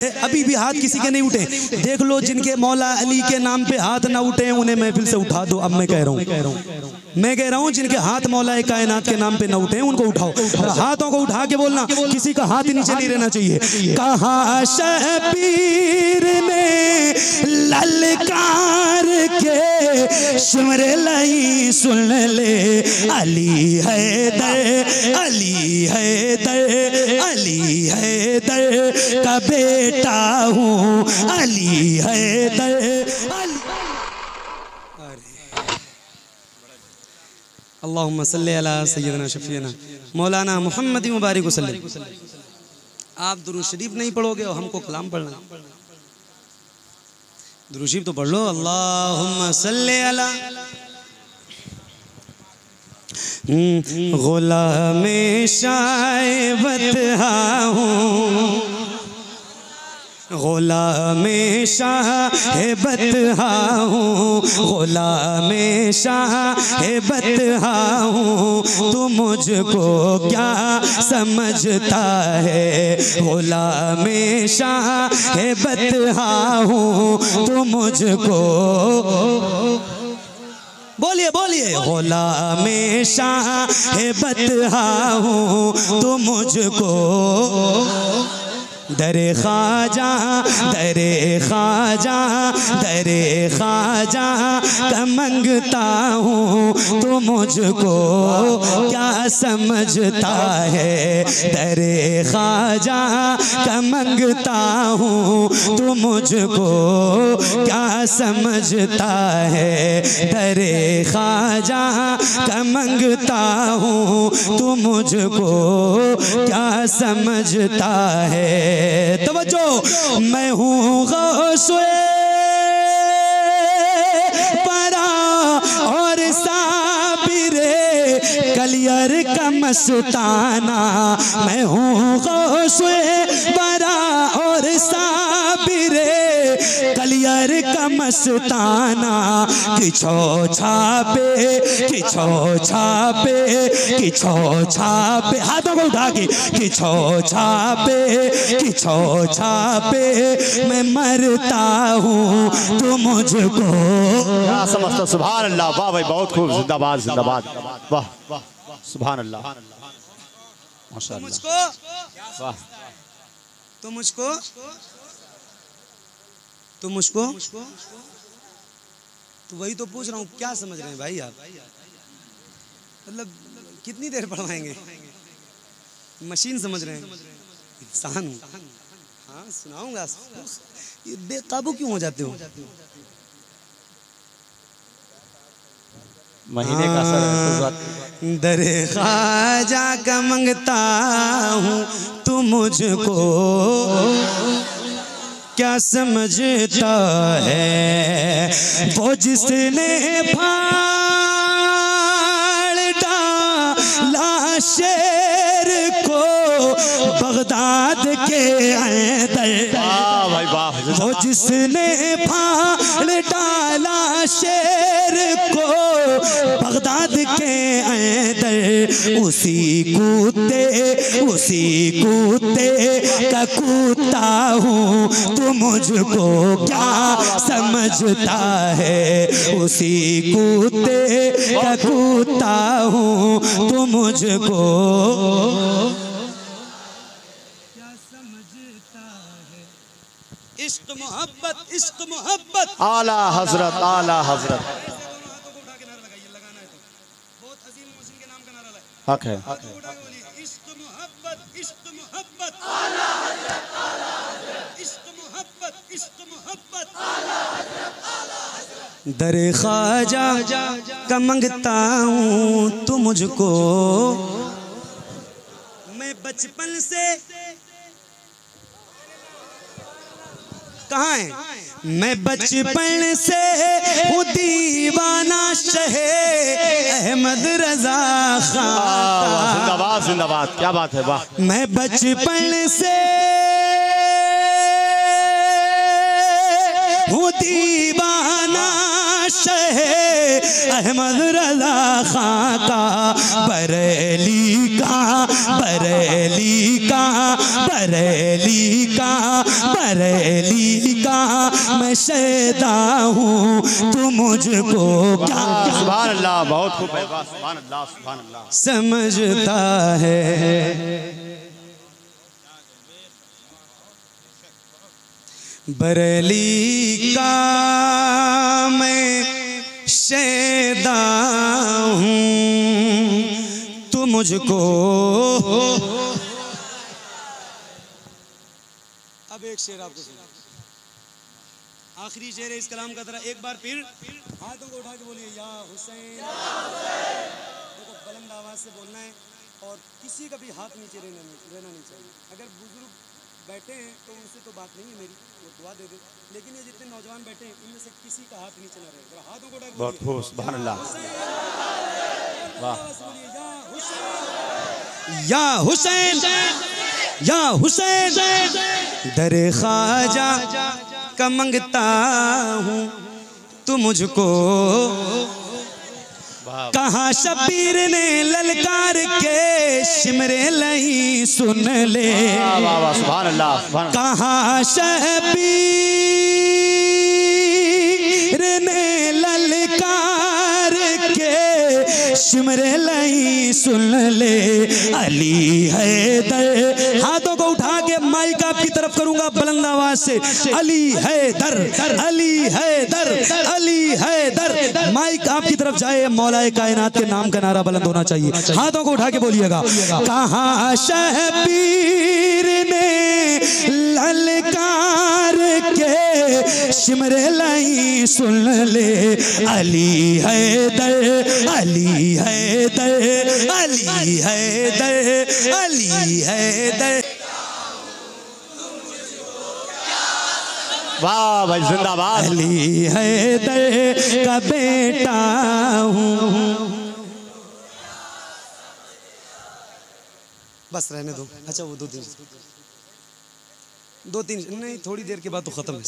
अभी भी हाथ किसी के नहीं उठे। देख लो जिनके मौला अली के नाम पे हाथ ना उठे, उन्हें महफिल से उठा दो, अब मैं कह रहा हूँ। मैं कह रहा हूँ जिनके हाथ मौलाए कायनात के नाम पे ना उठे उनको उठाओ। हाथों को उठा के बोलना किसी का हाथ नीचे नहीं रहना चाहिए। कहा शबीर ने ललकार के सुमर लई सुन ले। अली है दर अली है दर अली है दर का बेटा हूँ। अली है दर अली अल्लाहुम्मा सल्ली अला सय्यदना शफीना मौलाना मोहम्मद मुबारक वसल्लम आप दुरूद शरीफ नहीं पढ़ोगे और हमको कलाम पढ़ना दुरूद शरीफ तो पढ़ लो। अल्लाहुम्मा सल्ली अला। गुलाम शायबत हूँ गुलाम शाहबत हूँ गुलाम शाहबत हूँ तू मुझको क्या समझता है? गुलाम शाहबत हूँ तू मुझको बोलिए बोलिए। गुलाम शाहबत हूँ तू मुझको दरे खाजा दरे खाजा दरे खाजा का मंगता हूँ तो मुझको क्या समझता है? दरे खाजा का मंगता हूँ तो मुझको क्या समझता है? दरे खाजा का मंगता हूँ तो मुझको क्या समझता है? तवज्जो मैं हूँ गौसुए परा और साबिरे कलियर का मस्ताना मैं हूँ गौसुए कलियर का मस्ताना किछो छापे किछो छापे किछो छापे। हाथों को उठा के किछो छापे किछो छापे। मैं मरता हूँ तो मुझको। क्या समझता सुभान अल्लाह वाह भाई बहुत खूब। जिंदाबाद जिंदाबाद। वाह वाह सुभान अल्लाह माशाल्लाह। मुझको? वाह। तो मुझको? तो मुझको तो वही तो पूछ रहा हूँ क्या समझ रहे हैं भाई आप? मतलब कितनी देर पढ़वाएँगे? मशीन समझ रहे हैं। इंसान हूँ। हाँ सुनाऊँगा। ये बेकाबू क्यों हो जाते हो? महीने का असर कुछ बात दरे खाजा का मंगता हूँ तू मुझको। क्या समझता है वो जिसने फाड़ डाला शेर को बगदाद के अंदर। वो जिसने फाड़ डाला शेर को बगदाद के अंदर। उसी कूते उसी कूते का कूता हूँ। तू मुझको क्या समझता है? उसी कूते का कूता हूँ। तू मुझको इश्क मोहब्बत इश्क मोहब्बत। आला हज़रत आला हज़रत बहुत अजीम मौसम के नाम का नारा लाए हक है इश्क मोहब्बत इश्क मोहब्बत इश्क मोहब्बत इश्क मोहब्बत। दर ख्वाजा का मंगता हूँ तू मुझको। मैं बचपन से कहाँ है? मैं बचपन से हूँ दीवाना शहे अहमद रजा जिंदाबाद जिंदाबाद क्या बात है वाह। मैं बचपन से हूँ दीवाना शहे अहमद रजा खां का बरेली का बरेली का बरेली का बरेली का। मैं शैदा हूँ तू मुझको क्या सुभान अल्लाह बहुत खूब है सुभान अल्लाह सुभान अल्लाह समझता है। बरेली का मैं शैदा हूँ तू मुझको अब एक शेर आपको सुना आखिरी शेर है इस कलाम का जरा एक बार फिर। हाथों को उठा के बोलिए या हुसैन। देखो बुलंद आवाज़ से बोलना है और किसी का भी हाथ नीचे रहना नहीं रहना नहीं चाहिए। अगर बुज़ुर्ग बैठे हैं तो उनसे तो बात नहीं है मेरी वो दुआ दे दे। लेकिन ये जितने नौजवान बैठे हैं इनमें से किसी का हाथ नीचे ना रहे। जरा हाथों को उठा के बहुत बोलिए, खूब सुभान अल्लाह वाह आवाज़ से बोलिए, या हुसैन। या हुसैन। या हुसैन। दर ख्वाजा। का मंगता हूँ। तू मुझको कहा शबीर ने ललकार के सिमरे लही सुन ले। कहा शबीर ने ललकार के सिमरे लही सुन ले। अली है दर हाथों को उठा के माइक तरफ़ करूँगा बुलंद आवाज़ से। अली है दर अली है दर अली है दर माइक आपकी तरफ़ जाए, मौलाए कायनात के नाम का नारा बुलंद होना चाहिए। हाथों को उठा के बोलिएगा। कहा शहबीर ने ललकार के सिमरे लाई सुन ले। अली है दर अली है दर अली है दर अली है दर वाह भाई, जिंदाबाद। अली है दर का बेटा हूँ। बस रहने दो। अच्छा वो दो तीन दो तीन नहीं, थोड़ी देर के बाद तो खत्म है।